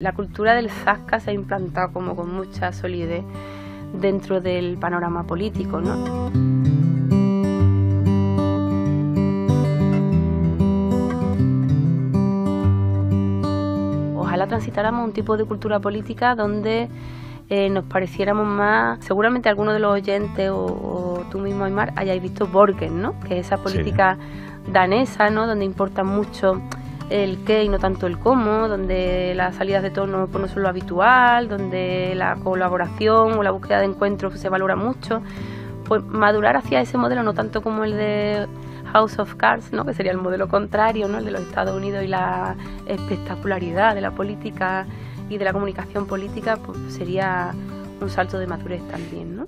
La cultura del zasca se ha implantado como con mucha solidez dentro del panorama político, ¿no? Ojalá transitáramos un tipo de cultura política donde eh, nos pareciéramos más, seguramente alguno de los oyentes o, tú mismo, Aymar, hayáis visto Borgen, ¿no? Que es esa política danesa, ¿no? Donde importa mucho el qué y no tanto el cómo, donde las salidas de tono pues, no son lo habitual, donde la colaboración o la búsqueda de encuentros se valora mucho, pues madurar hacia ese modelo, no tanto como el de House of Cards, ¿no? que sería el modelo contrario, ¿no? el de los Estados Unidos y la espectacularidad de la política y de la comunicación política, pues sería un salto de madurez también. ¿no?